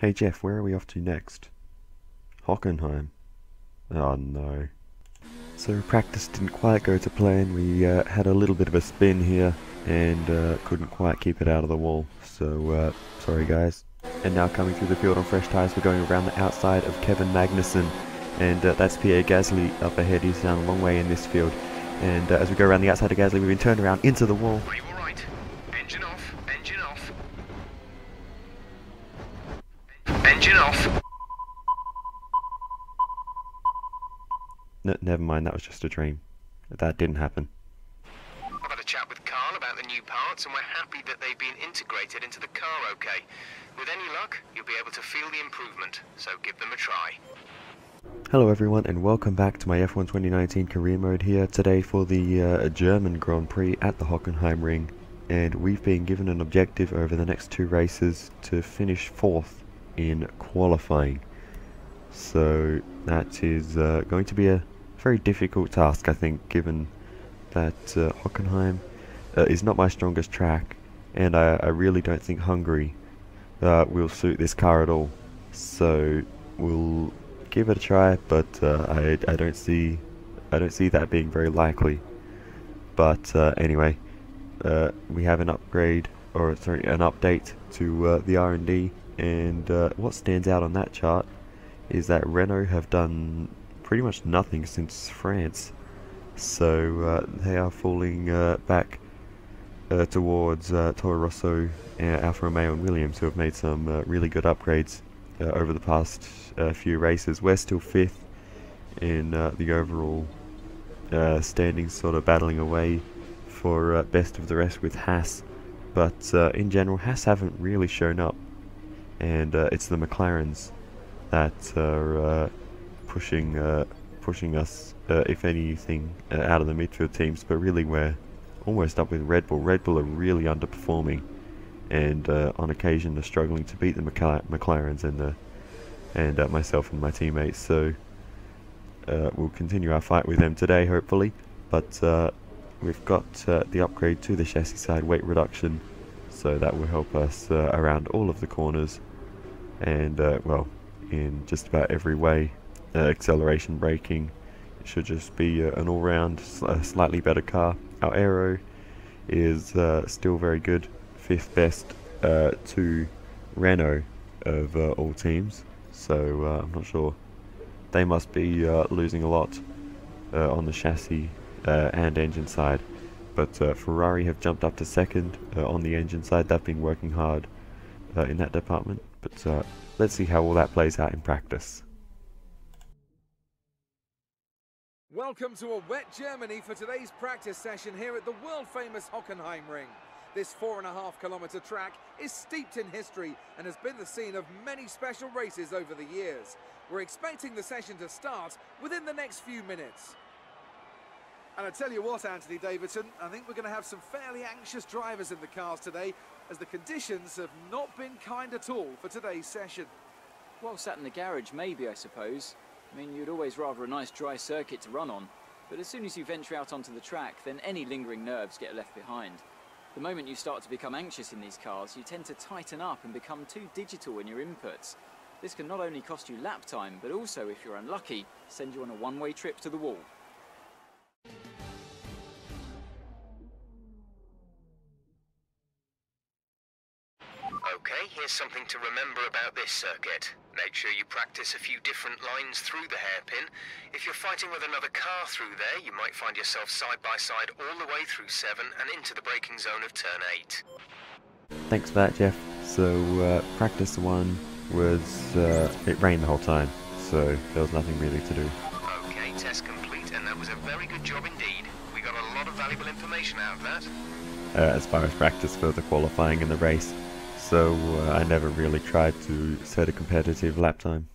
Hey Jeff, where are we off to next? Hockenheim. Oh no. So practice didn't quite go to plan. We uh, had a little bit of a spin here and uh, couldn't quite keep it out of the wall. So uh, sorry guys. And now coming through the field on fresh tyres, we're going around the outside of Kevin Magnussen. And uh, that's Pierre Gasly up ahead. He's down a long way in this field. And uh, as we go around the outside of Gasly, we've been turned around into the wall. Are you alright? Engine off. Engine off. Engine off. Never mind, that was just a dream. That didn't happen. I've had a chat with Carl about the new parts, and we're happy that they've been integrated into the car okay. With any luck, you'll be able to feel the improvement, so give them a try. Hello everyone and welcome back to my F1 2019 career mode here today for the uh, German Grand Prix at the Hockenheim Ring and we've been given an objective over the next two races to finish fourth in qualifying so that is uh, going to be a very difficult task I think given that uh, Hockenheim uh, is not my strongest track and I, I really don't think Hungary uh, will suit this car at all so we'll give it a try, but uh, I I don't see I don't see that being very likely. But uh, anyway, we have an upgrade or sorry an update to the R&D, and what stands out on that chart is that Renault have done pretty much nothing since France, so uh, they are falling back. towards Toro Rosso, Alfa Romeo and Williams who have made some really good upgrades uh, over the past uh, few races. We're still fifth in uh, the overall uh, standings, sort of battling away for uh, best of the rest with Haas. But uh, in general, Haas haven't really shown up, and it's the McLarens that are pushing pushing us, if anything, out of the midfield teams. But really, we're almost up with Red Bull. Red Bull are really underperforming and uh, on occasion are struggling to beat the McLarens and the and uh, myself and my teammates. So uh, we'll continue our fight with them today, hopefully. But uh, we've got uh, the upgrade to the chassis side weight reduction, so that will help us uh, around all of the corners, and well, in just about every way. acceleration, braking, it should just be an all-round, slightly better car. Our aero is still very good fifth best uh, to Renault of uh, all teams. So uh, I'm not sure. They must be uh, losing a lot uh, on the chassis uh, and engine side. But Ferrari have jumped up to second on the engine side. They've been working hard in that department. But let's see how all that plays out in practice. Welcome to a wet Germany for today's practice session here at the world famous Hockenheim Ring. This four and a half kilometre track is steeped in history and has been the scene of many special races over the years. We're expecting the session to start within the next few minutes. And I tell you what, Anthony Davidson, I think we're going to have some fairly anxious drivers in the cars today as the conditions have not been kind at all for today's session. Well, sat in the garage, maybe, I suppose. I mean, you'd always rather a nice dry circuit to run on. But as soon as you venture out onto the track, then any lingering nerves get left behind. The moment you start to become anxious in these cars, you tend to tighten up and become too digital in your inputs. This can not only cost you lap time, but also, if you're unlucky, send you on a one-way trip to the wall. Okay, here's something to remember about this circuit. Make sure you practice a few different lines through the hairpin. If you're fighting with another car through there, you might find yourself side by side all the way through 7 and into the braking zone of turn 8. Thanks for that, Jeff. So, uh, practice one was, uh, it rained the whole time, so there was nothing really to do. Okay, test complete, and that was a very good job indeed. We got a lot of valuable information out of that. Uh, as far as practice for the qualifying and the race, so uh, I never really tried to set a competitive lap time.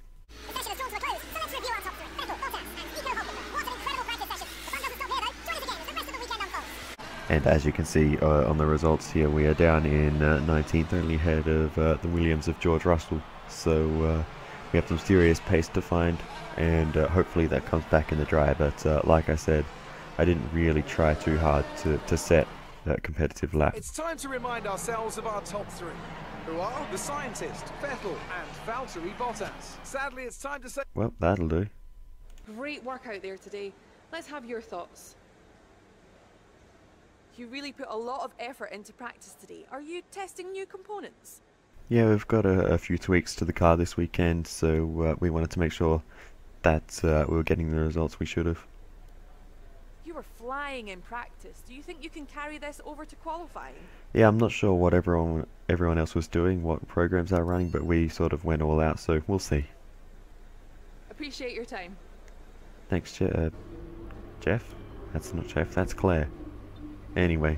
And as you can see uh, on the results here, we are down in uh, 19th, only ahead of uh, the Williams of George Russell. So uh, we have some serious pace to find, and uh, hopefully that comes back in the dry. But uh, like I said, I didn't really try too hard to, to set that competitive lap. It's time to remind ourselves of our top three. who are the scientist, Vettel and Valtteri Bottas. Sadly, it's time to say... Well, that'll do. Great work out there today. Let's have your thoughts. You really put a lot of effort into practice today. Are you testing new components? Yeah, we've got a, a few tweaks to the car this weekend, so uh, we wanted to make sure that uh, we were getting the results we should have. Were flying in practice. Do you think you can carry this over to qualifying? Yeah, I'm not sure what everyone everyone else was doing, what programs they're running, but we sort of went all out, so we'll see. Appreciate your time. Thanks, Je uh, Jeff? That's not Jeff, that's Claire. Anyway,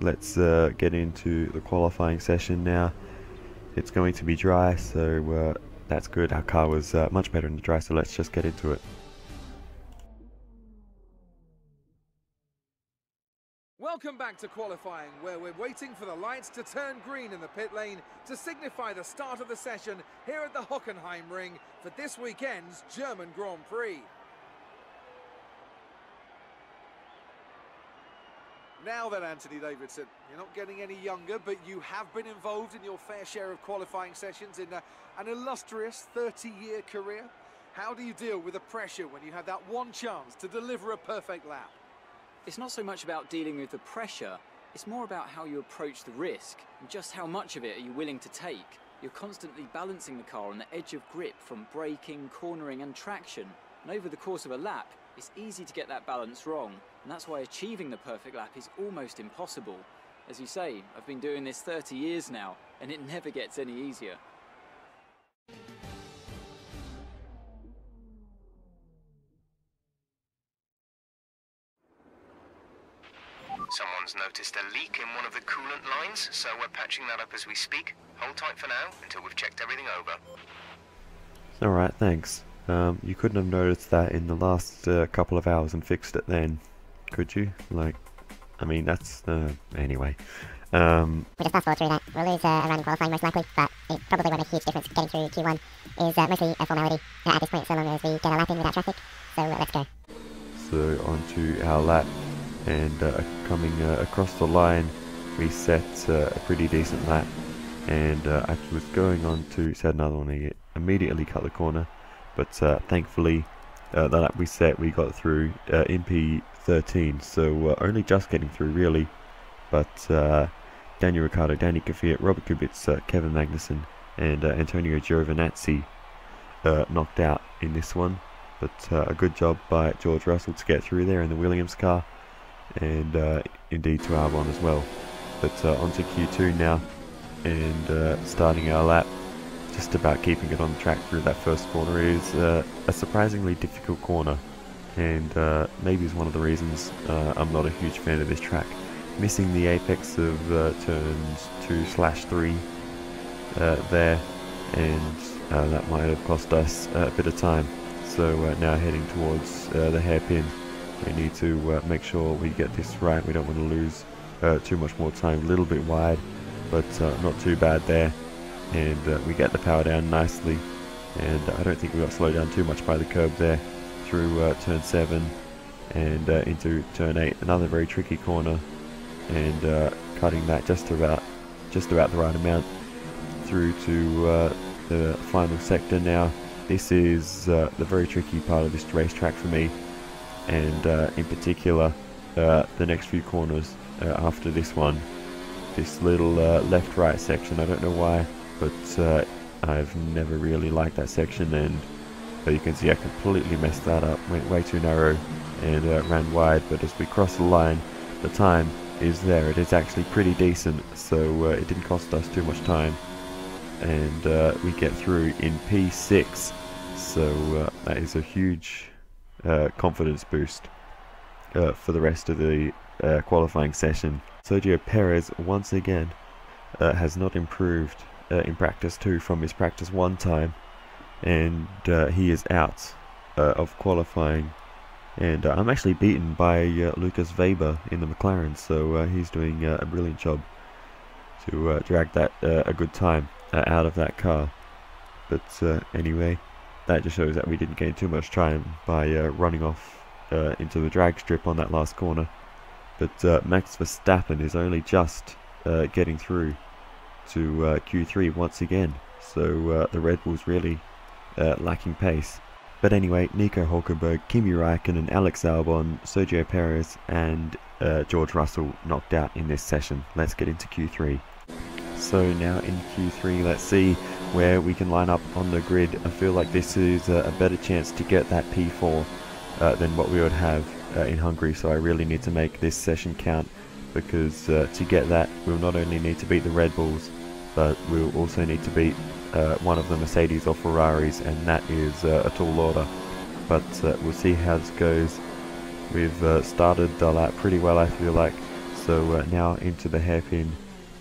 let's uh, get into the qualifying session now. It's going to be dry, so uh, that's good. Our car was uh, much better in the dry, so let's just get into it. Welcome back to qualifying, where we're waiting for the lights to turn green in the pit lane to signify the start of the session here at the Hockenheim Ring for this weekend's German Grand Prix. Now then, Anthony Davidson, you're not getting any younger, but you have been involved in your fair share of qualifying sessions in uh, an illustrious 30-year career. How do you deal with the pressure when you have that one chance to deliver a perfect lap? It's not so much about dealing with the pressure, it's more about how you approach the risk and just how much of it are you willing to take. You're constantly balancing the car on the edge of grip from braking, cornering and traction. And over the course of a lap, it's easy to get that balance wrong. And that's why achieving the perfect lap is almost impossible. As you say, I've been doing this 30 years now, and it never gets any easier. Noticed a leak in one of the coolant lines, so we're patching that up as we speak. Hold tight for now until we've checked everything over. Alright, thanks. Um, you couldn't have noticed that in the last uh, couple of hours and fixed it then, could you? Like, I mean, that's, uh, anyway. Um, we just fast forward through that. We'll lose uh, a round in qualifying most likely, but it probably won't make a huge difference. Getting through Q1 is uh, mostly a formality at this point, so long as we get a lap in without traffic. So uh, let's go. So onto our lap, and uh, coming uh, across the line, we set uh, a pretty decent lap, and uh, I was going on to set another one. immediately cut the corner, but uh, thankfully uh, the lap we set we got through uh, in P13 so only just getting through really. But Daniel Ricciardo, Danny Kvyat, Robert Kubica, Kevin Magnussen and Antonio Giovinazzi knocked out in this one. But a good job by George Russell to get through there in the Williams car and indeed to Albon as well but onto Q2 now and starting our lap just about keeping it on track through that first corner. Is uh, a surprisingly difficult corner, and uh, maybe is one of the reasons uh, I'm not a huge fan of this track. Missing the apex of uh, turns 2 slash 3 uh, there, and uh, that might have cost us a bit of time. So now heading towards the hairpin, we need to make sure we get this right. We don't want to lose too much more time. A little bit wide, but not too bad there. And uh, we get the power down nicely. And I don't think we got slowed down too much by the curb there through uh, turn 7 and uh, into turn 8 another very tricky corner. And uh, cutting that just about just about the right amount through to uh, the final sector now. This is uh, the very tricky part of this racetrack for me and in particular the next few corners after this one. This little left right section. I don't know why but uh, I've never really liked that section and uh, you can see I completely messed that up, went way too narrow and uh, ran wide but as we cross the line the time is there, it is actually pretty decent so uh, it didn't cost us too much time. And uh, we get through in P6 so uh, that is a huge confidence boost for the rest of the qualifying session. Sergio Perez once again has not improved uh, in practice two from his practice one time, and uh, he is out uh, of qualifying. And uh, I'm actually beaten by uh, Lukas Weber in the McLaren, so uh, he's doing a brilliant job to drag that a good time out of that car. But anyway, that just shows that we didn't gain too much time by running off into the drag strip on that last corner. But Max Verstappen is only just getting through to uh, Q3 once again. So uh, the Red Bulls really uh, lacking pace. But anyway, Nico Hulkenberg, Kimi Raikkonen, and Alex Albon, Sergio Perez and uh, George Russell knocked out in this session. Let's get into Q3. So now in Q3, let's see where we can line up on the grid. I feel like this is a, better chance to get that P4 uh, than what we would have uh, in Hungary. So I really need to make this session count because uh, to get that, we'll not only need to beat the Red Bulls, but we'll also need to beat uh, one of the Mercedes or Ferraris, and that is uh, a tall order. But uh, we'll see how this goes. We've started the lap pretty well, I feel like. So now into the hairpin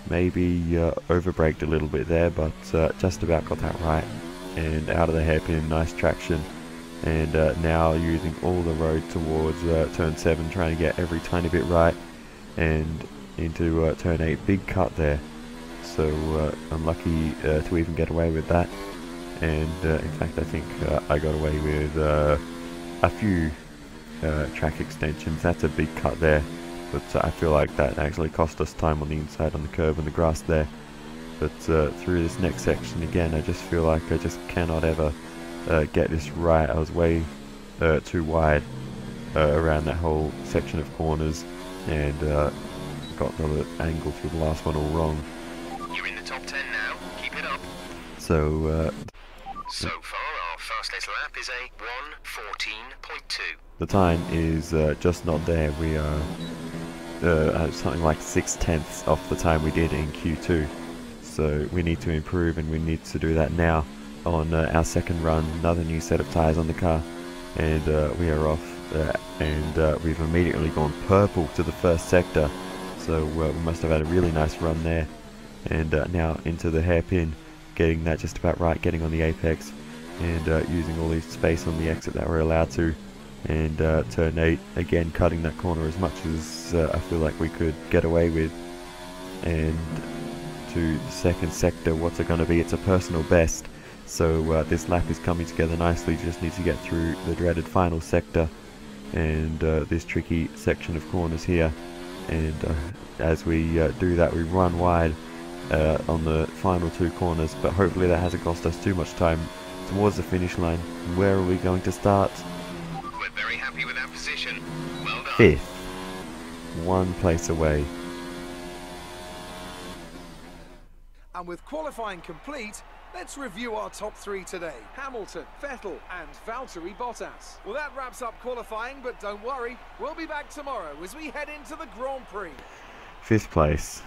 maybe uh, overbraked a little bit there but uh, just about got that right and out of the hairpin. Nice traction. And uh, now using all the road towards uh, turn 7 trying to get every tiny bit right and into uh, turn 8 big cut there. So uh, unlucky to even get away with that. And in fact I think I got away with a few track extensions. That's a big cut there but uh, I feel like that actually cost us time on the inside on the curb and the grass there. But uh, through this next section again, I just feel like I just cannot ever uh, get this right. I was way uh, too wide uh, around that whole section of corners and uh, got the angle through the last one all wrong. You're in the top 10 now. Keep it up. So, so far our fastest lap is a 114.2. The time is just not there. We are uh, something like six tenths off the time we did in Q2. So we need to improve and we need to do that now on uh, our second run. Another new set of tyres on the car and uh, we are off uh, and uh, we've immediately gone purple to the first sector. So uh, we must have had a really nice run there and now into the hairpin getting that just about right, getting on the apex and using all the space on the exit that we're allowed to and uh, turn 8 again cutting that corner as much as uh, I feel like we could get away with. And to the second sector what's it going to be? It's a personal best. So uh, this lap is coming together nicely. Just need to get through the dreaded final sector and uh, this tricky section of corners here. And uh, as we uh, do that we run wide on the final two corners but hopefully that hasn't cost us too much time towards the finish line where are we going to start fifth, one place away. And with qualifying complete, let's review our top three today. Hamilton, Vettel and Valtteri Bottas. Well, that wraps up qualifying, but don't worry, we'll be back tomorrow as we head into the Grand Prix. Fifth place.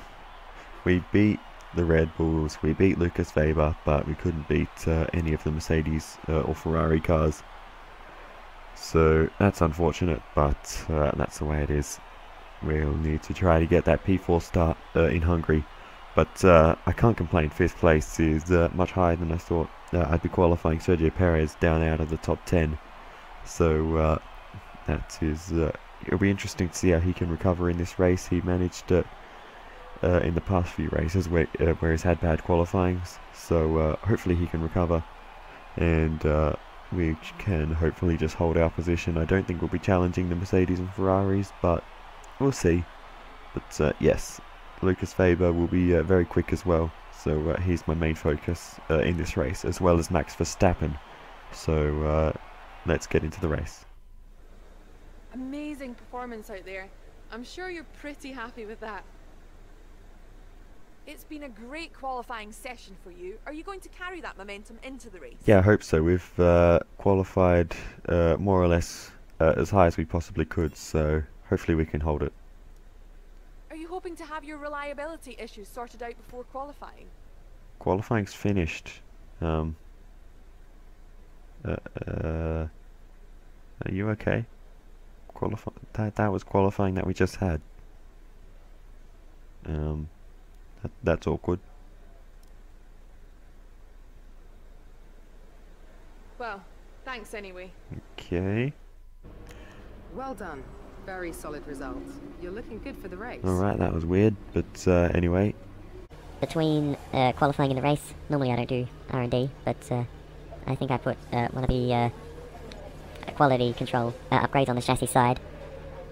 We beat the Red Bulls, we beat Lukas Weber, but we couldn't beat uh, any of the Mercedes uh, or Ferrari cars. So that's unfortunate, but uh, that's the way it is. We'll need to try to get that P4 start uh, in Hungary. But uh, I can't complain, 5th place is uh, much higher than I thought. I'd be qualifying Sergio Perez down out of the top 10. So that is, it'll be interesting to see how he can recover in this race. He managed in the past few races where, where he's had bad qualifyings. So hopefully he can recover. And we can hopefully just hold our position. I don't think we'll be challenging the Mercedes and Ferraris, but we'll see. But uh, yes, Lucas Faber will be uh, very quick as well, so uh, he's my main focus uh, in this race, as well as Max Verstappen. So uh, let's get into the race. Amazing performance out there. I'm sure you're pretty happy with that. It's been a great qualifying session for you. Are you going to carry that momentum into the race? Yeah, I hope so. We've uh, qualified uh, more or less uh, as high as we possibly could, so hopefully we can hold it. Are you hoping to have your reliability issues sorted out before qualifying? Qualifying's finished. Um, uh, uh, are you okay? Qualify that that was qualifying that we just had. Um. That, that's awkward. Well, thanks anyway. Okay. Well done. Very solid results. You're looking good for the race. Alright, that was weird, but uh, anyway. Between uh, qualifying and the race, normally I don't do R&D, but uh, I think I put uh, one of the uh, quality control uh, upgrades on the chassis side.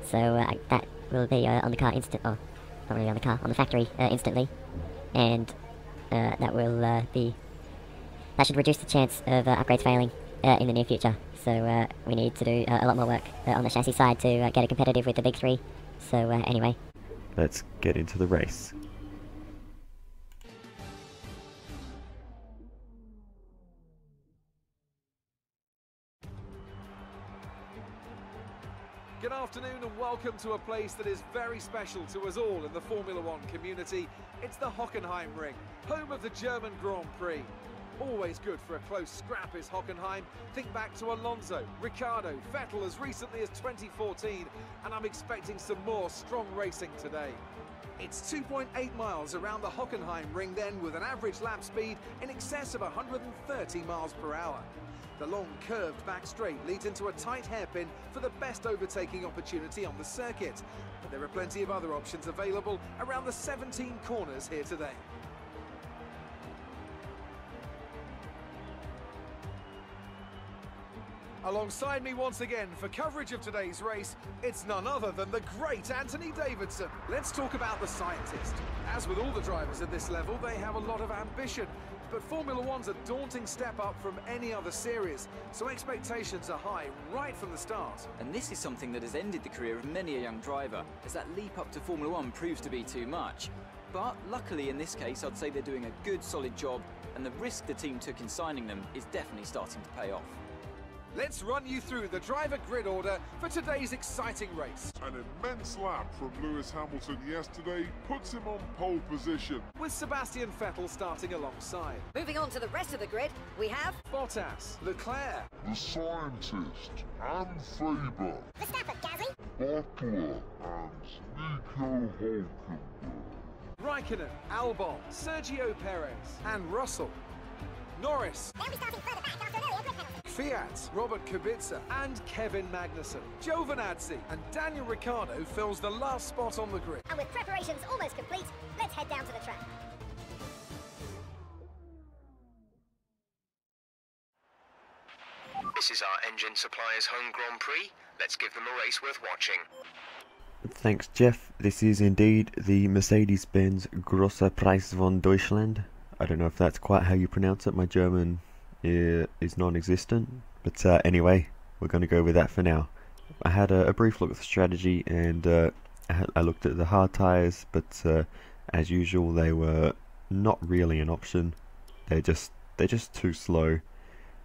So that will be on the car instant. Oh, not really on the car, on the factory uh, instantly. And uh, that will uh, be that should reduce the chance of uh, upgrades failing uh, in the near future. So we need to do a lot more work on the chassis side to get it competitive with the big three. So anyway, Let's get into the race. Welcome to a place that is very special to us all in the Formula One community. It's the Hockenheim Ring, home of the German Grand Prix. Always good for a close scrap is Hockenheim. Think back to Alonso, Ricciardo, Vettel as recently as 2014, and I'm expecting some more strong racing today. It's 2.8 miles around the Hockenheim Ring then with an average lap speed in excess of 130 miles per hour. The long curved back straight leads into a tight hairpin for the best overtaking opportunity on the circuit. But there are plenty of other options available around the 17 corners here today. Alongside me once again for coverage of today's race, it's none other than the great Anthony Davidson. Let's talk about the scientist. As with all the drivers at this level, they have a lot of ambition. But Formula One's a daunting step up from any other series, so expectations are high right from the start. And this is something that has ended the career of many a young driver, as that leap up to Formula One proves to be too much. But luckily in this case, I'd say they're doing a good solid job, and the risk the team took in signing them is definitely starting to pay off. Let's run you through the driver grid order for today's exciting race. An immense lap from Lewis Hamilton yesterday puts him on pole position. With Sebastian Vettel starting alongside. Moving on to the rest of the grid, we have Bottas, Leclerc, The scientist, Anne Faber, Verstappen, Gasly, Butler, and Nico Hulkenberg. Raikkonen, Albon, Sergio Perez, and Russell. Norris, They'll be starting further back after an earlier grid penalty. Kvyat, Robert Kubica, and Kevin Magnussen. Giovinazzi and Daniel Ricciardo fills the last spot on the grid. And with preparations almost complete, let's head down to the track. This is our engine supplier's home Grand Prix. Let's give them a race worth watching. Thanks, Jeff. This is indeed the Mercedes Benz Grosser Preis von Deutschland. I don't know if that's quite how you pronounce it. My German is non existent. But uh, anyway, we're going to go with that for now. I had a, a brief look at the strategy and uh, I, looked at the hard tyres, but uh, as usual, they were not really an option. They're just they're just too slow,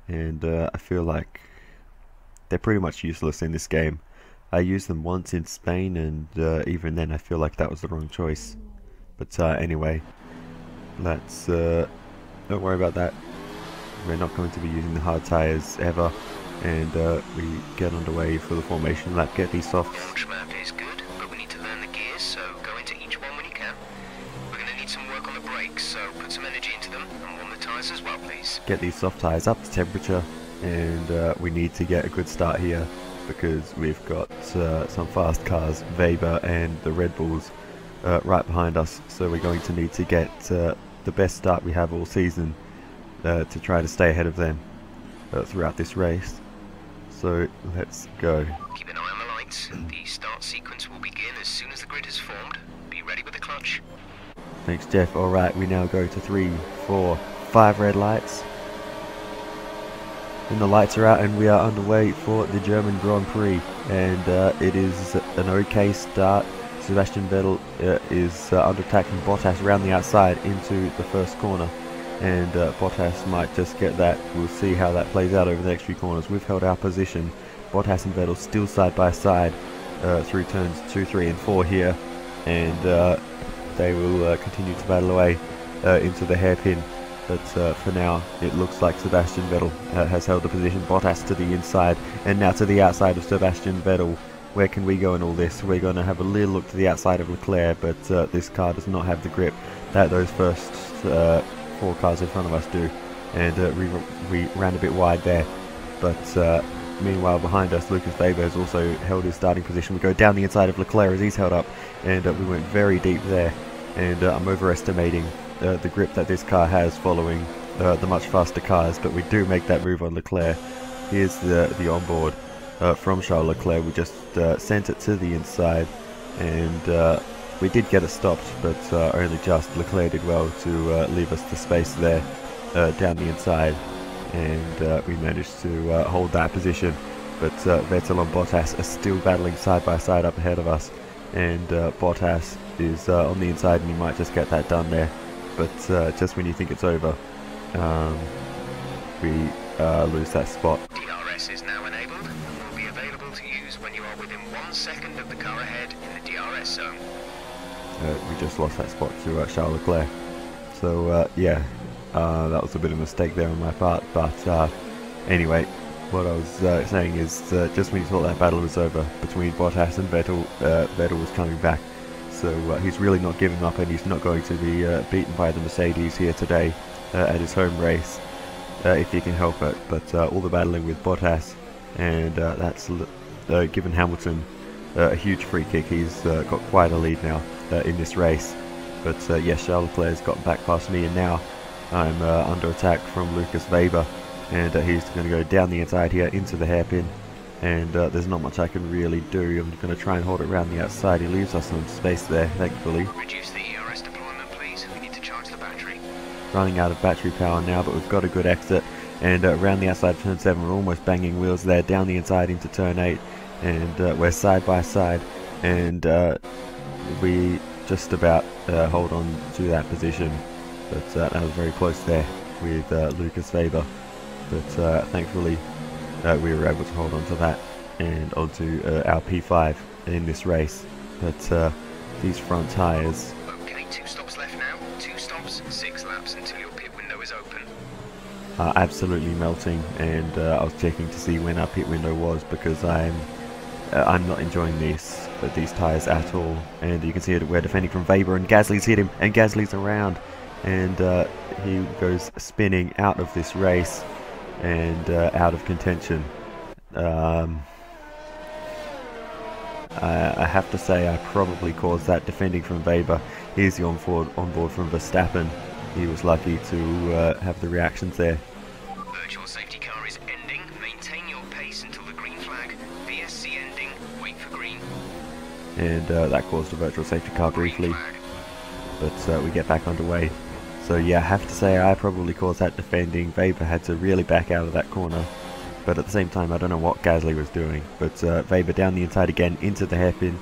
and uh, I feel like they're pretty much useless in this game. I used them once in Spain, and uh, even then, I feel like that was the wrong choice. But uh, anyway, let's don't worry about that. We're not going to be using the hard tires ever, and uh, we get underway for the formation lap. Get these softs. Launch map is good, but we need to learn the gears, so go into each one when you can. We're going to need some work on the brakes, so put some energy into them and warm the tyres as well, please. get these soft tires up to temperature and uh, we need to get a good start here because we've got uh, some fast cars, Weber and the Red Bulls uh, right behind us so we're going to need to get uh, the best start we have all season uh, to try to stay ahead of them uh, throughout this race. So let's go. Keep an eye on the lights. The start sequence will begin as soon as the grid is formed. Be ready with the clutch. thanks Jeff. Alright we now go to three four five red lights. And the lights are out and we are underway for the German Grand Prix. And uh, it is an okay start. Sebastian Vettel uh, is uh, under attack from Bottas around the outside into the first corner and uh, Bottas might just get that. We'll see how that plays out over the next few corners. We've held our position. Bottas and Vettel still side by side uh, through turns 2, 3 and 4 here. And uh, they will uh, continue to battle away uh, into the hairpin. But uh, for now it looks like Sebastian Vettel has held the position. Bottas to the inside and now to the outside of Sebastian Vettel. Where can we go in all this? We're going to have a little look to the outside of Leclerc but uh, this car does not have the grip that those first uh, four cars in front of us do and uh, we, we ran a bit wide there. But uh, meanwhile behind us Lukas Weber has also held his starting position. We go down the inside of Leclerc as he's held up and uh, we went very deep there. And uh, I'm overestimating uh, the grip that this car has following the much faster cars but we do make that move on Leclerc. Here's the, the onboard uh, from Charles Leclerc. We just uh, sent it to the inside and uh, we did get it stopped, but uh, only just. Leclerc did well to uh, leave us the space there uh, down the inside, and uh, we managed to uh, hold that position. But Vettel and Bottas are still battling side by side up ahead of us, and Bottas is on the inside, and he might just get that done there. But just when you think it's over, um, we lose that spot. Uh, we just lost that spot to uh, Charles Leclerc. So uh, yeah, uh, that was a bit of a mistake there on my part. But uh, anyway, what I was uh, saying is just when you thought that battle was over between Bottas and Vettel, Vettel was coming back. So he's really not giving up and he's not going to be beaten by the Mercedes here today at his home race. if he can help it, but all the battling with Bottas, and that's given Hamilton a huge free kick. He's got quite a lead now in this race. But yes, Charles Leclerc has got back past me, and now I'm uh, under attack from Lucas Weber and uh, he's going to go down the inside here into the hairpin and uh, there's not much I can really do. I'm going to try and hold it around the outside. He leaves us some space there, thankfully. Reduce the ERS deployment, please. We need to charge the battery. Running out of battery power now, but we've got a good exit. And uh, around the outside turn 7, we're almost banging wheels there, down the inside into turn 8. And uh, we're side by side. And uh, we just about hold on to that position but uh, that was very close there with uh, Lukas Weber. But uh, thankfully, uh, we were able to hold on to that and onto uh, our P5 in this race. But uh, these front tyres. Okay, two stops left now. Two stops, six laps until your pit window is open. Are absolutely melting, and I was checking to see when our pit window was because I'm I'm not enjoying these these tyres at all. And you can see it, we're defending from Weber, and Gasly's hit him, and Gasly's around and uh, he goes spinning out of this race and uh, out of contention. Um, I, I, have to say I probably caused that defending from Weber. Here's the onboard, onboard from Verstappen. He was lucky to uh, have the reactions there. And uh, that caused a virtual safety car briefly. But uh, we get back underway. So yeah, I have to say I probably caused that defending. Weber had to really back out of that corner. But at the same time, I don't know what Gasly was doing. But uh, Weber down the inside again into the hairpin.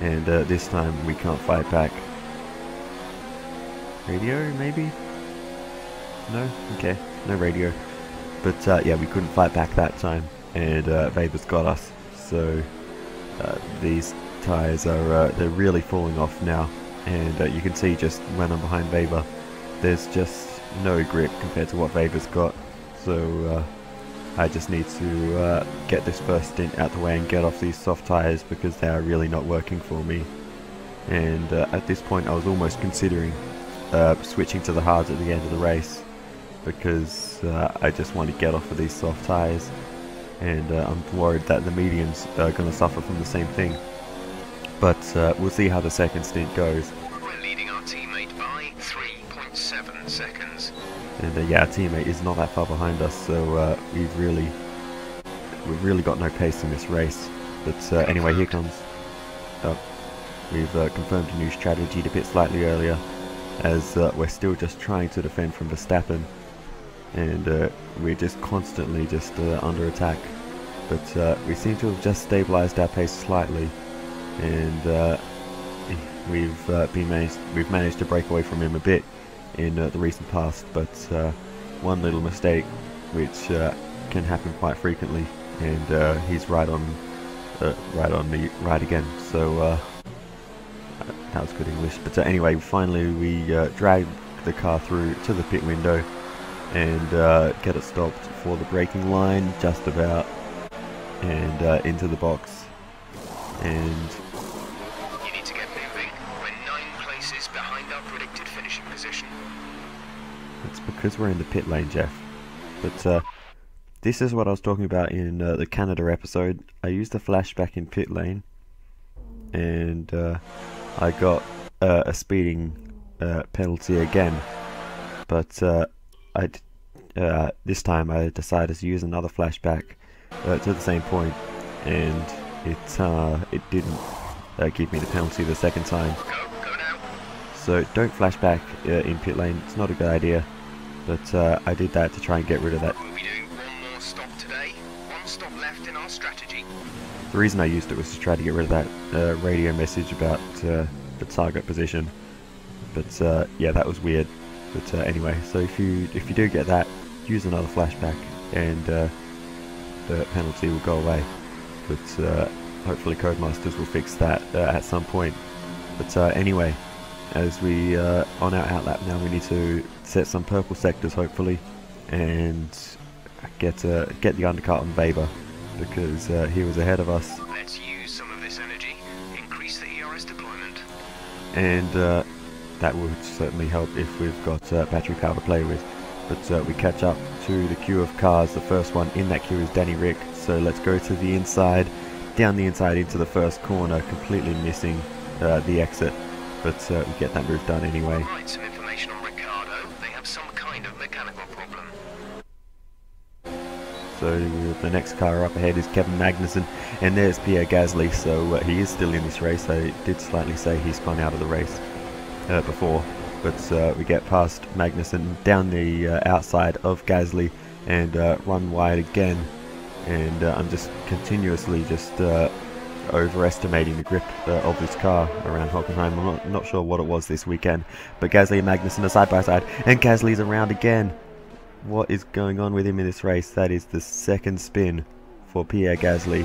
And uh, this time we can't fight back. Radio, maybe? No? Okay, no radio. But uh, yeah, we couldn't fight back that time. And uh, Weber's got us. So uh, these tyres are uh, they're really falling off now. And uh, you can see just when I'm behind Weber, there's just no grip compared to what Weber's got. So uh, I just need to uh, get this first stint out the way and get off these soft tyres because they are really not working for me. And uh, at this point I was almost considering uh, switching to the hards at the end of the race because I just want to get off of these soft tyres and I'm worried that the mediums are going to suffer from the same thing. But we'll see how the second stint goes. We're leading our teammate by 3.7 seconds. And uh, yeah, our teammate is not that far behind us, so uh, we've really we've really got no pace in this race. But uh, anyway, here comes. Oh, we've uh, confirmed a new strategy to pit slightly earlier, as uh, we're still just trying to defend from Verstappen, and uh, we're just constantly just under attack. But we seem to have just stabilised our pace slightly, and we've been managed we've managed to break away from him a bit in uh, the recent past, but uh, one little mistake which uh, can happen quite frequently, and uh, he's right on, uh, right on the right again. So uh, that was good English. But anyway, finally we drag the car through to the pit window and get it stopped for the braking line, just about, and into the box, and because we're in the pit lane, Jeff. But uh, this is what I was talking about in uh, the Canada episode. I used the flashback in pit lane, and uh, I got uh, a speeding uh, penalty again. But uh, I this time I decided to use another flashback to the same point, and it it didn't give me the penalty the second time. So don't flash back uh, in pit lane, it's not a good idea. But uh, I did that to try and get rid of that. We'll be doing one more stop today. One stop left in our strategy. The reason I used it was to try to get rid of that uh, radio message about uh, the target position. But uh, yeah, that was weird. But uh, anyway, so if you if you do get that, use another flashback, and uh, the penalty will go away. But uh, hopefully Codemasters will fix that uh, at some point. But uh, anyway, as we uh, on our outlap now, we need to set some purple sectors hopefully, and get uh, get the undercut on Weber because uh, he was ahead of us, Let's use some of this energy. Increase the ERS deployment. and uh, that would certainly help if we've got uh, battery power to play with. But uh, we catch up to the queue of cars. The first one in that queue is Danny Rick. So let's go to the inside, down the inside into the first corner, completely missing uh, the exit. But uh, we get that move done anyway. Right, So the next car up ahead is Kevin Magnussen, and there's Pierre Gasly. So uh, he is still in this race. I did slightly say he's gone out of the race uh, before, but uh, we get past Magnussen down the uh, outside of Gasly and uh, run wide again. And uh, I'm just continuously just uh, overestimating the grip uh, of this car around Hockenheim. I'm not, not sure what it was this weekend, but Gasly and Magnussen are side by side, and Gasly's around again. What is going on with him in this race? That is the second spin for Pierre Gasly,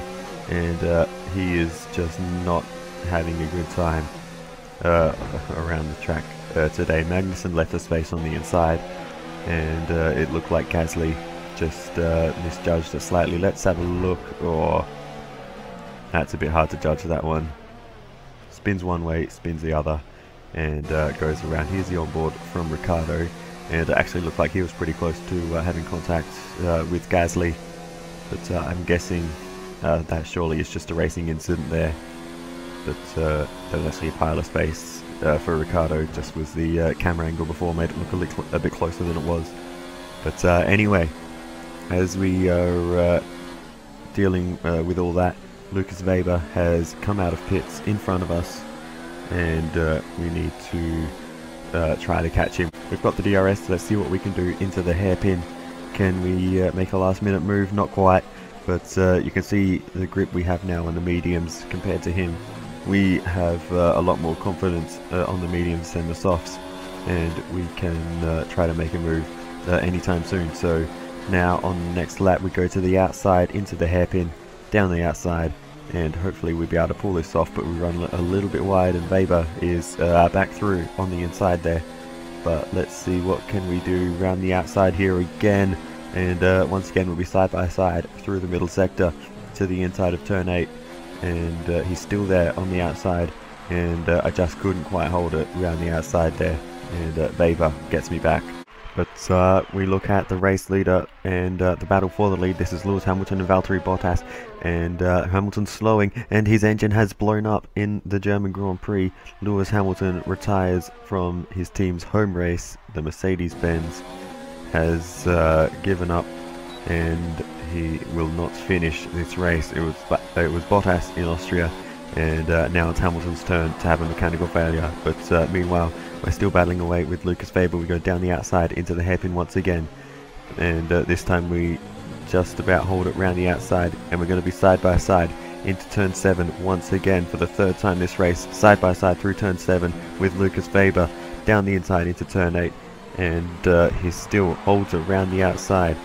and uh, he is just not having a good time uh, around the track uh, today. Magnussen left a space on the inside, and uh, it looked like Gasly just uh, misjudged it slightly. Let's have a look. Or that's a bit hard to judge that one. Spins one way, spins the other, and uh, goes around. Here's the onboard from Ricciardo, and it actually looked like he was pretty close to uh, having contact uh, with Gasly. But uh, I'm guessing uh, that surely is just a racing incident there. But uh, there was actually a pile of space uh, for Ricciardo. Just was the uh, camera angle before made it look a, little, a bit closer than it was. But anyway, as we are dealing with all that, Lukas Weber has come out of pits in front of us, and we need to uh, try to catch him. We've got the DRS, let's see what we can do into the hairpin. Can we uh, make a last minute move? Not quite, but uh, you can see the grip we have now on the mediums compared to him. We have uh, a lot more confidence uh, on the mediums than the softs, and we can uh, try to make a move anytime soon. So now on the next lap, we go to the outside, into the hairpin, down the outside, and hopefully we'll be able to pull this off. But we run a little bit wide, and Weber is uh, back through on the inside there. But let's see what can we do around the outside here again. And uh, once again, we'll be side by side through the middle sector to the inside of turn 8. And uh, he's still there on the outside. And uh, I just couldn't quite hold it around the outside there. And uh, Weber gets me back. But uh, we look at the race leader and uh, the battle for the lead. This is Lewis Hamilton and Valtteri Bottas. And uh, Hamilton's slowing, and his engine has blown up in the German Grand Prix. Lewis Hamilton retires from his team's home race, the Mercedes Benz. Has uh, given up, and he will not finish this race. It was it was Bottas in Austria, and uh, now it's Hamilton's turn to have a mechanical failure. But uh, meanwhile, we're still battling away with Lucas Faber. We go down the outside into the hairpin once again, and uh, this time we just about hold it round the outside, and we're going to be side by side into turn 7 once again for the third time this race, side by side through turn 7 with Lucas Faber down the inside into turn 8, and uh, he still holds it round the outside.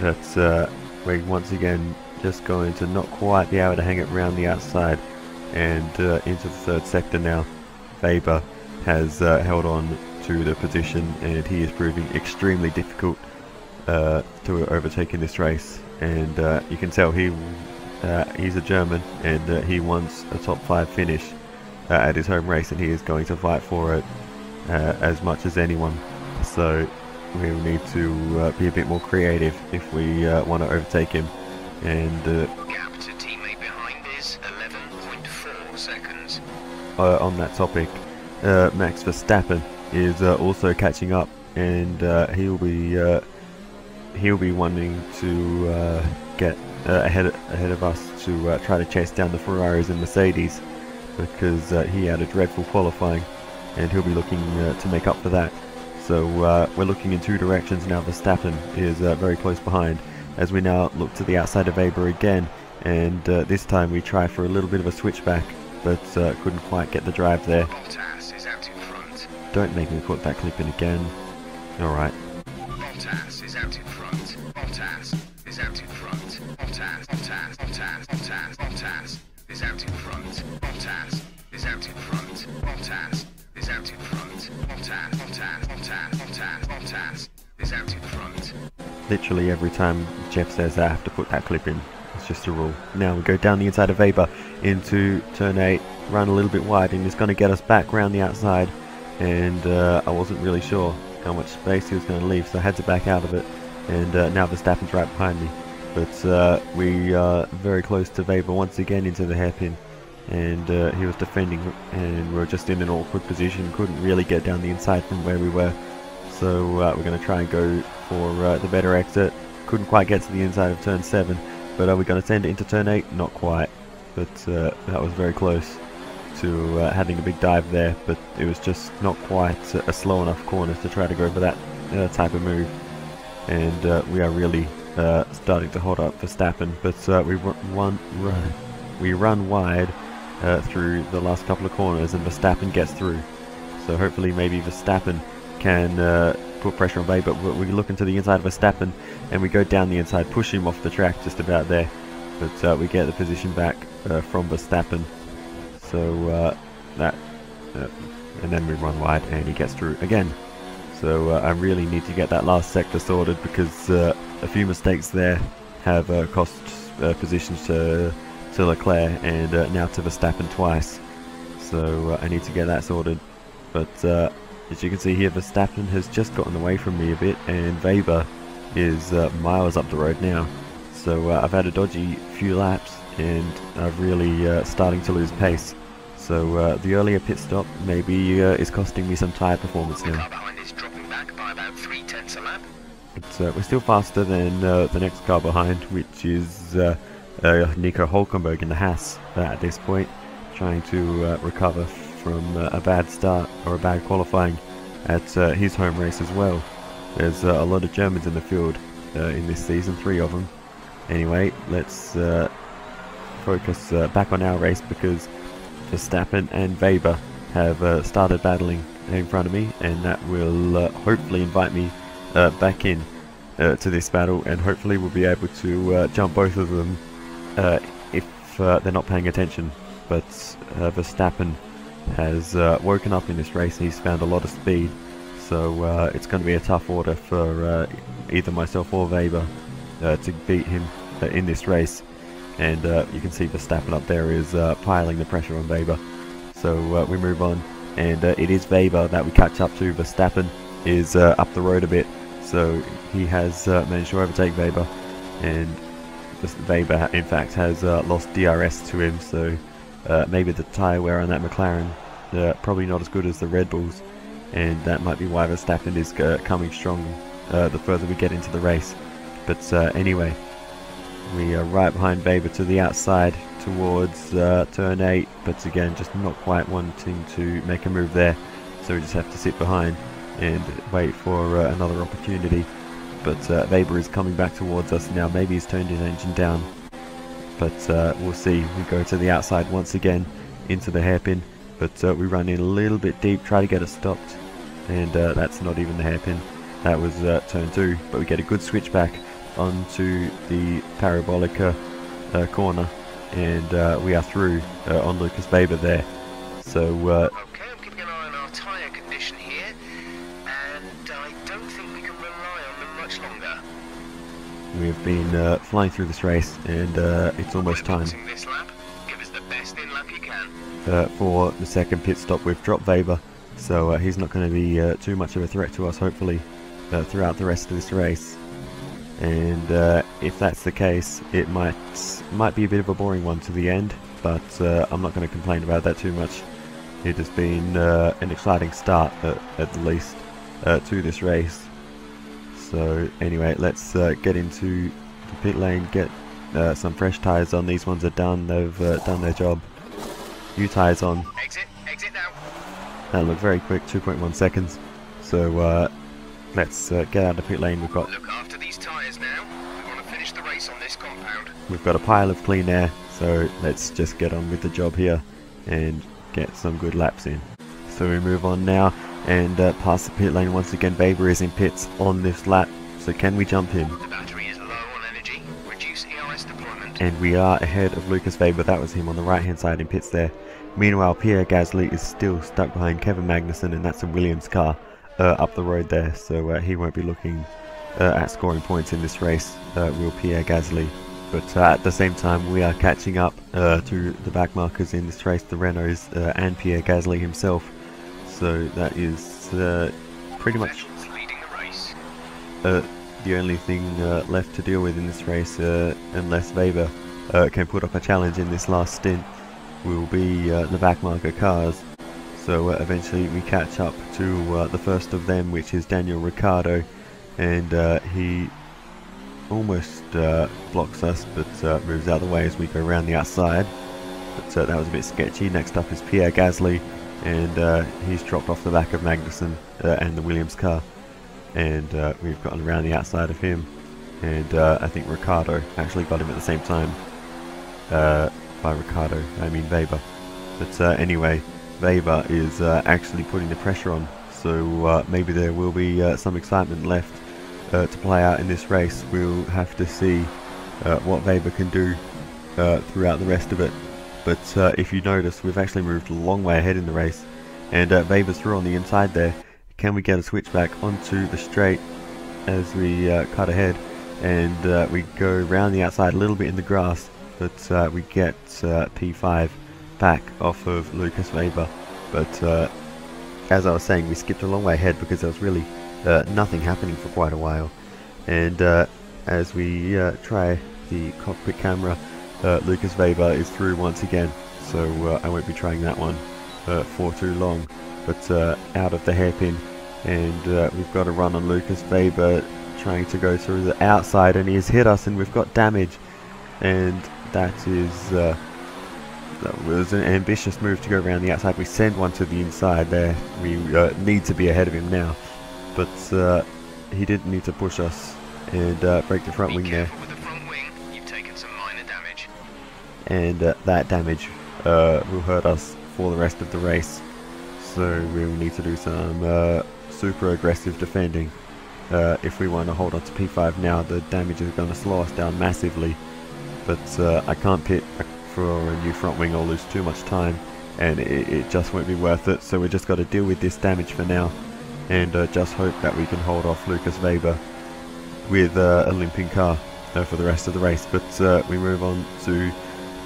That's uh, we're once again just going to not quite be able to hang it round the outside and uh, into the third sector now. Weber has uh, held on to the position and he is proving extremely difficult uh, to overtake in this race. And uh, you can tell he uh, he's a German and uh, he wants a top five finish uh, at his home race and he is going to fight for it uh, as much as anyone. So we need to uh, be a bit more creative if we uh, want to overtake him. And uh, Gap to teammate behind is 11.4 seconds. uh, on that topic, uh, Max Verstappen is uh, also catching up, and uh, he'll be uh, he'll be wanting to uh, get uh, ahead ahead of us to try to chase down the Ferraris and Mercedes because he had a dreadful qualifying, and he'll be looking to make up for that. So we're looking in two directions now. Verstappen is very close behind as we now look to the outside of Weber again, and this time we try for a little bit of a switchback, but couldn't quite get the drive there. Don't make me put that clip in again. Alright, Bottas is out in front. Bottas is out in front. Bottas, Bottas, Bottas, Bottas, Bottas is out in front. Bottas is out in front. Bottas is out in front. Bottas, Bottas, Bottas, Bottas, Bottas is out in front. literally every time Jeff says that, I have to put that clip in. It's just a rule. Now we go down the inside of Weber into turn 8, run a little bit wide, and it's going to get us back round the outside. And uh, I wasn't really sure how much space he was going to leave, so I had to back out of it. And uh, now Verstappen's right behind me. But uh, we are very close to Weber once again into the hairpin. And uh, he was defending, and we were just in an awkward position, couldn't really get down the inside from where we were. So uh, we're going to try and go for uh, the better exit. Couldn't quite get to the inside of turn 7, but are we going to send it into turn 8? Not quite, but uh, that was very close to uh, having a big dive there, but it was just not quite a, slow enough corner to try to go for that uh, type of move. And uh, we are really uh, starting to hold up for Verstappen, but uh, we run, run, we run wide uh, through the last couple of corners, and Verstappen gets through. So hopefully, maybe Verstappen can put pressure on Weber. But we look into the inside of Verstappen, and we go down the inside, push him off the track just about there. But we get the position back from Verstappen. So uh, that, uh, and then we run wide, and he gets through again. So uh, I really need to get that last sector sorted because uh, a few mistakes there have uh, cost uh, positions to to Leclerc and now to Verstappen twice. So I need to get that sorted. But as you can see here, Verstappen has just gotten away from me a bit, and Weber is miles up the road now. So I've had a dodgy few laps, and I'm really starting to lose pace. So uh, the earlier pit stop maybe uh, is costing me some tyre performance now. But uh, we're still faster than uh, the next car behind, which is uh, uh, Nico Hulkenberg in the Haas at this point, trying to recover from a bad start or a bad qualifying at his home race as well. There's a lot of Germans in the field in this season, three of them. Anyway, let's focus back on our race because Verstappen and Weber have uh, started battling in front of me, and that will uh, hopefully invite me uh, back in uh, to this battle, and hopefully we'll be able to uh, jump both of them uh, if they're not paying attention. But Verstappen has woken up in this race. He's found a lot of speed, so it's going to be a tough order for either myself or Weber to beat him in this race. And uh, you can see Verstappen up there is uh, piling the pressure on Weber. So uh, we move on, and uh, it is Weber that we catch up to. Verstappen is uh, up the road a bit, so he has uh, managed to overtake Weber, and Weber, in fact, has lost DRS to him. So maybe the tyre wear on that McLaren probably not as good as the Red Bulls, and that might be why Verstappen is coming strong the further we get into the race. But anyway, we are right behind Weber to the outside towards uh, turn 8, but again, just not quite wanting to make a move there. So we just have to sit behind and wait for uh, another opportunity. But uh, Weber is coming back towards us now. Maybe he's turned his engine down. But uh, we'll see. We go to the outside once again into the hairpin. But uh, we run in a little bit deep, try to get it stopped. And uh, that's not even the hairpin. That was uh, turn 2. But we get a good switchback onto the Parabolica uh, corner, and uh, we are through uh, on Lukas Weber there. So uh, Okay, I'm keeping an eye on our tyre condition here, and I don't think we can rely on them much longer. we've been uh, flying through this race, and uh, it's almost time this lap, give us the best in lap you can. uh, for the second pit stop. We've dropped Weber, so uh, he's not going to be uh, too much of a threat to us, hopefully, uh, throughout the rest of this race. And uh, if that's the case, it might might be a bit of a boring one to the end, but uh, I'm not going to complain about that too much. It has been uh, an exciting start, at, at least, uh, to this race. So anyway, let's uh, get into the pit lane, get uh, some fresh tyres on. These ones are done; they've uh, done their job. New tyres on. Exit, exit now. That looked very quick, 2.1 seconds. So uh, let's uh, get out of the pit lane. We've got Look after these tyres now. We want to finish the race on this compound. We've got a pile of clean air. So let's just get on with the job here and get some good laps in. So we move on now and uh, past the pit lane once again. Weber is in pits on this lap. So can we jump him? The battery is low on energy. Reduce ERS deployment. and we are ahead of Lukas Weber. That was him on the right hand side in pits there. Meanwhile, Pierre Gasly is still stuck behind Kevin Magnussen, and that's a Williams car uh, up the road there. So uh, he won't be looking uh, at scoring points in this race, uh, will Pierre Gasly. But uh, at the same time, we are catching up uh, to the back markers in this race, the Renaults uh, and Pierre Gasly himself. So that is uh, pretty much the uh, the only thing uh, left to deal with in this race, unless Weber can put up a challenge in this last stint, will be the backmarker cars. So eventually we catch up to the first of them, which is Daniel Ricciardo, and he almost uh, blocks us, but uh, moves out of the way as we go around the outside. But uh, that was a bit sketchy. Next up is Pierre Gasly, and uh, he's dropped off the back of Magnussen uh, and the Williams car. And uh, we've gotten around the outside of him. And I think Ricciardo actually got him at the same time. By Ricciardo I mean Weber. But anyway Weber is actually putting the pressure on. So maybe there will be some excitement left uh, to play out in this race we'll have to see uh, what Weber can do uh, throughout the rest of it. But uh, if you notice we've actually moved a long way ahead in the race and uh, Weber's through on the inside there. Can we get a switchback onto the straight as we uh, cut ahead? And we go round the outside a little bit in the grass but we get uh, P5 back off of Lukas Weber. But as I was saying we skipped a long way ahead because there was really uh, nothing happening for quite a while. And uh, as we uh, try the cockpit camera uh, Lukas Weber is through once again. So I won't be trying that one for too long. But out of the hairpin. And we've got a run on Lukas Weber trying to go through the outside. And he has hit us and we've got damage. And that is uh, that was an ambitious move to go around the outside. We send one to the inside. There we uh, need to be ahead of him now but uh, he didn't need to push us and uh, break the front Be wing there the front wing. You've taken some minor damage. and uh, that damage uh, will hurt us for the rest of the race. So we'll need to do some uh, super aggressive defending. Uh, if we want to hold on to P5 now, the damage is going to slow us down massively. But uh, I can't pit for a new front wing or lose too much time, and it, it just won't be worth it. So we just got to deal with this damage for now, and uh, just hope that we can hold off Lukas Weber with uh, a limping car uh, for the rest of the race. But uh, we move on to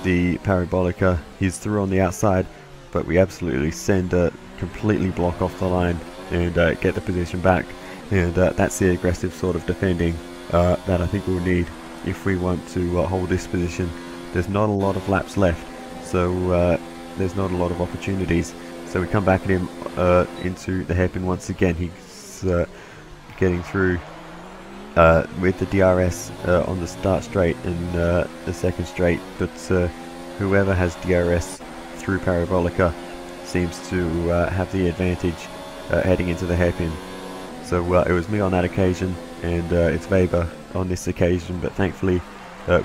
the Parabolica. He's through on the outside, but we absolutely send a completely block off the line and uh, get the position back. And uh, that's the aggressive sort of defending that I think we'll need if we want to hold this position. There's not a lot of laps left, so there's not a lot of opportunities. So we come back at him uh, into the hairpin once again. He's uh, getting through uh, with the DRS uh, on the start straight and uh, the second straight, but uh, whoever has DRS through Parabolica seems to have the advantage heading into the hairpin. So it was me on that occasion, and it's Weber on this occasion, but thankfully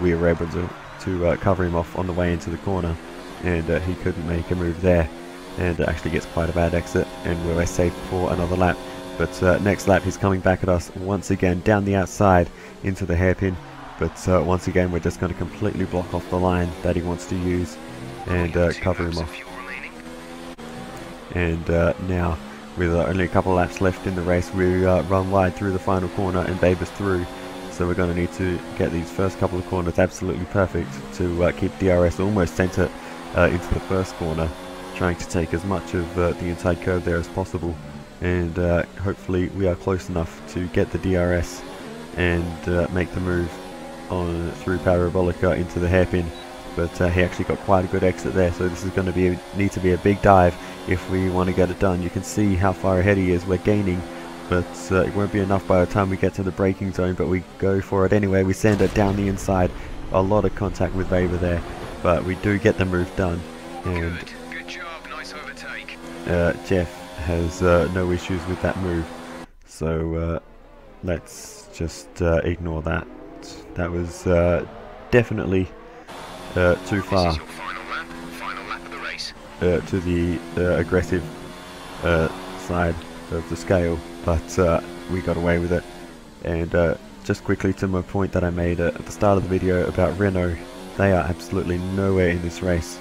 we were able to, to cover him off on the way into the corner, and he couldn't make a move there, and uh, actually gets quite a bad exit, and we're safe for another lap. But uh, next lap he's coming back at us once again down the outside into the hairpin. But uh, once again we're just going to completely block off the line that he wants to use and uh, cover him off. And uh, now with uh, only a couple laps left in the race we uh, run wide through the final corner and Weber's through. So we're going to need to get these first couple of corners absolutely perfect to keep DRS almost centre into the first corner, trying to take as much of uh, the inside curve there as possible. And uh, hopefully we are close enough to get the DRS and uh, make the move on through Parabolica into the hairpin. But uh, he actually got quite a good exit there, so this is going to be a, need to be a big dive if we want to get it done. You can see how far ahead he is. We're gaining, but uh, it won't be enough by the time we get to the braking zone. But we go for it anyway. We send it down the inside. A lot of contact with Weber there, but we do get the move done. And Good. Uh, Jeff has uh, no issues with that move. So uh, let's just uh, ignore that. That was uh, definitely uh, too far This is your final lap. Final lap of the race. to the uh, aggressive uh, side of the scale, but uh, we got away with it. And uh, just quickly to my point that I made uh, at the start of the video about Renault, they are absolutely nowhere in this race,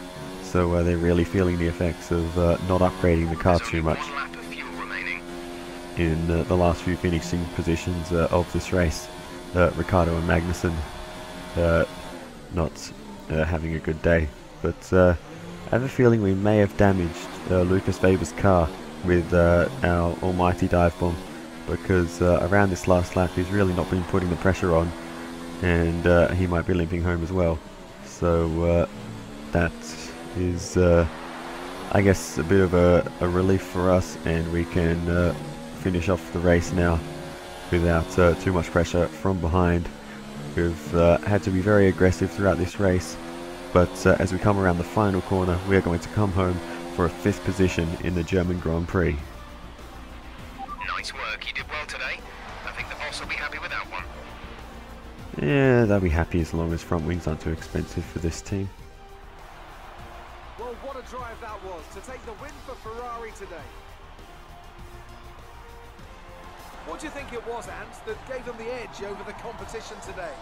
so uh, they're really feeling the effects of uh, not upgrading the car too much in uh, the last few finishing positions uh, of this race. Uh, Ricciardo and Magnussen not having a good day, but I have a feeling we may have damaged Lukas Weber's car with our almighty dive bomb because around this last lap he's really not been putting the pressure on and he might be limping home as well. So that is uh, I guess a bit of a, a relief for us and we can uh, finish off the race now without uh, too much pressure from behind. We've uh, had to be very aggressive throughout this race, but uh, as we come around the final corner, we are going to come home for a fifth position in the German Grand Prix. Nice work. You did well today. I think the boss will be happy with that one. Yeah, they'll be happy as long as front wings aren't too expensive for this team. Take the win for Ferrari today. What do you think it was, Ant, that gave them the edge over the competition today?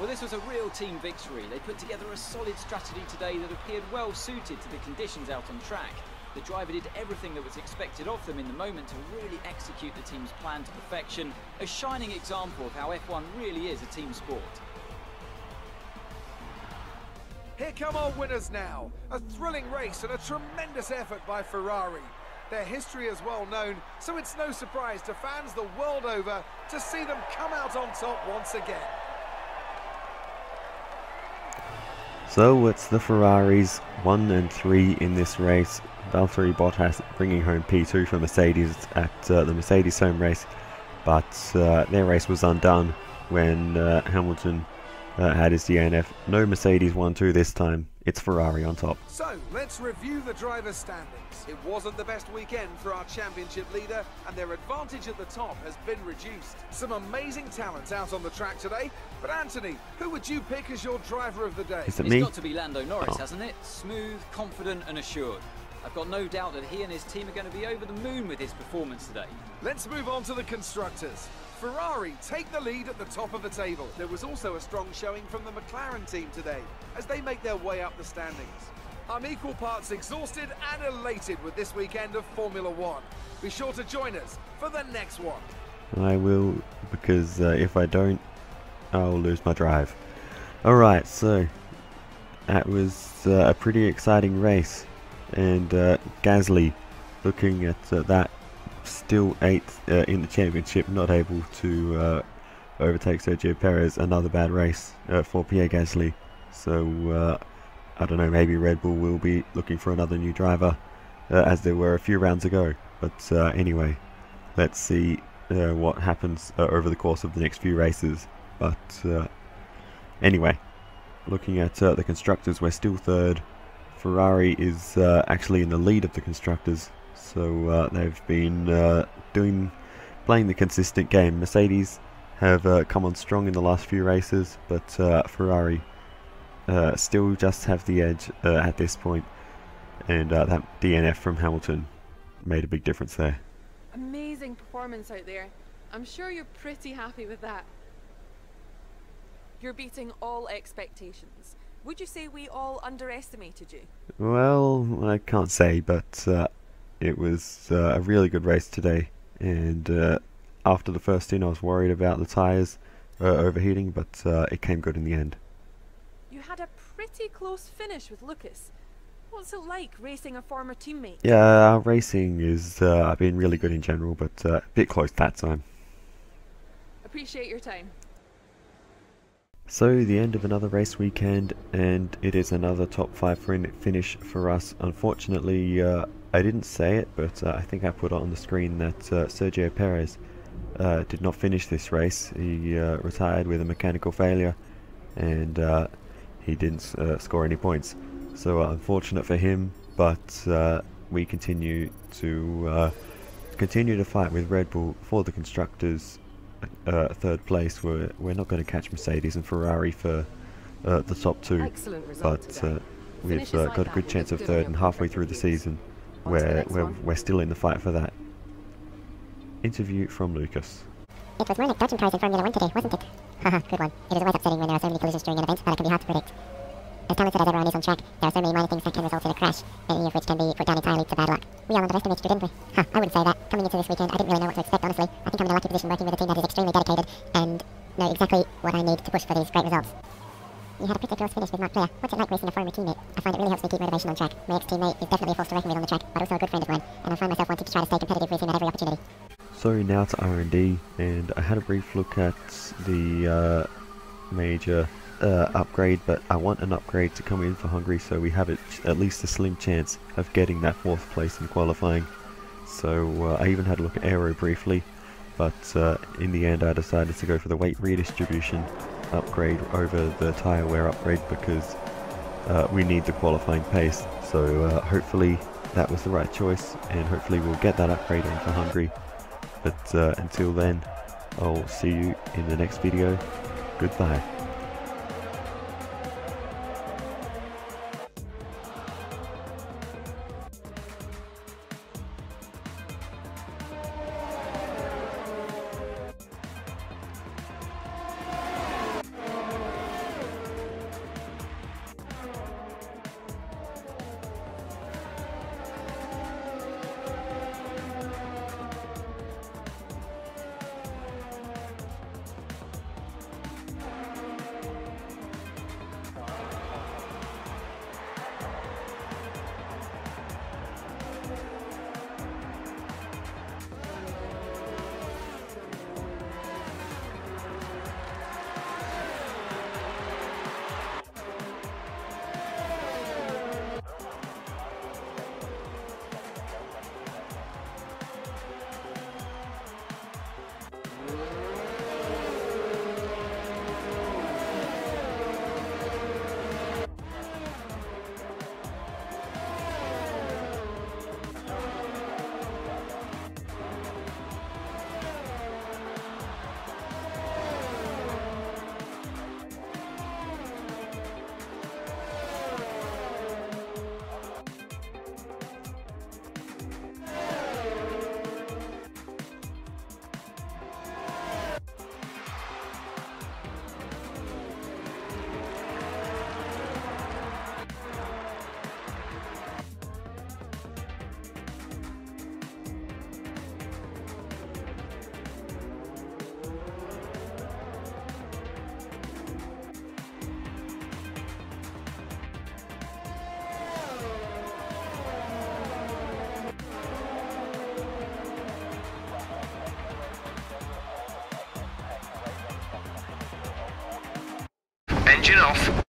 Well, this was a real team victory. They put together a solid strategy today that appeared well suited to the conditions out on track. The driver did everything that was expected of them in the moment to really execute the team's plan to perfection, a shining example of how F1 really is a team sport. Here come our winners now. A thrilling race and a tremendous effort by Ferrari. Their history is well known, so it's no surprise to fans the world over to see them come out on top once again. So it's the Ferraris 1 and 3 in this race. Valtteri Bottas bringing home P2 for Mercedes at uh, the Mercedes home race, but uh, their race was undone when uh, Hamilton uh, had his DNF. No Mercedes 1-2 this time. It's Ferrari on top. So, let's review the driver's standings. It wasn't the best weekend for our championship leader, and their advantage at the top has been reduced. Some amazing talent out on the track today, but Anthony, who would you pick as your driver of the day? Is it It's me? got to be Lando Norris, Oh. hasn't it? Smooth, confident, and assured. I've got no doubt that he and his team are going to be over the moon with his performance today. Let's move on to the constructors. Ferrari take the lead at the top of the table. There was also a strong showing from the McLaren team today as they make their way up the standings. I'm equal parts exhausted and elated with this weekend of Formula One. Be sure to join us for the next one. I will, because uh, if I don't, I'll lose my drive. Alright, so that was uh, a pretty exciting race, and uh, Gasly looking at uh, that still eighth uh, in the championship, not able to uh, overtake Sergio Perez. Another bad race uh, for Pierre Gasly. So uh, I don't know, maybe Red Bull will be looking for another new driver, uh, as there were a few rounds ago. But uh, anyway, let's see what happens over the course of the next few races. But anyway, looking at the constructors, we're still third. Ferrari is actually in the lead of the constructors, so uh, they've been uh, doing playing the consistent game. Mercedes have uh, come on strong in the last few races, but uh, Ferrari uh, still just have the edge uh, at this point. and uh, that DNF from Hamilton made a big difference there. Amazing performance out there. I'm sure you're pretty happy with that. You're beating all expectations. Would you say we all underestimated you? Well, I can't say, but uh, it was uh, a really good race today. And uh, after the first stint, I was worried about the tyres uh, overheating, but uh, it came good in the end. You had a pretty close finish with Lukas. What's it like racing a former teammate? Yeah, racing is uh, been really good in general, but uh, a bit close that time. Appreciate your time. So the end of another race weekend, and it is another top five finish for us. Unfortunately, uh, I didn't say it, but uh, I think I put it on the screen that uh, Sergio Perez uh, did not finish this race. He uh, retired with a mechanical failure, and uh, he didn't uh, score any points. So uh, unfortunate for him, but uh, we continue to uh, continue to fight with Red Bull for the constructors uh, third place. We're we're not going to catch Mercedes and Ferrari for uh, the top two, but uh, we've got a good chance of third and halfway through the season. On We're we're, one. we're still in the fight for that. Interview from Lukas. It was more like dodging cars in Formula 1 today, wasn't it? Haha, good one. It is always upsetting when there are so many collisions during an event that it can be hard to predict. As talented as everyone is on track, there are so many minor things that can result in a crash, any of which can be put down entirely to bad luck. We all underestimated you, didn't we? Huh, I wouldn't say that. Coming into this weekend, I didn't really know what to expect, honestly. I think I'm in a lucky position working with a team that is extremely dedicated and know exactly what I need to push for these great results. You had a close finish with Mark Player. What's it like racing a former teammate? I find it really helps me keep motivation on track. My ex-teammate is definitely a force to reckon with on the track, but also a good friend of mine, and I find myself wanting to try to stay competitive with him at every opportunity. So now to R&D, and I had a brief look at the uh, major uh, upgrade, but I want an upgrade to come in for Hungary, so we have at least a slim chance of getting that fourth place in qualifying. So uh, I even had a look at Aero briefly, but uh, in the end I decided to go for the weight redistribution upgrade over the tyre wear upgrade because uh, we need the qualifying pace. So uh, hopefully that was the right choice, and hopefully we'll get that upgrade in for Hungary. But uh, until then, I'll see you in the next video. Goodbye. Engine off.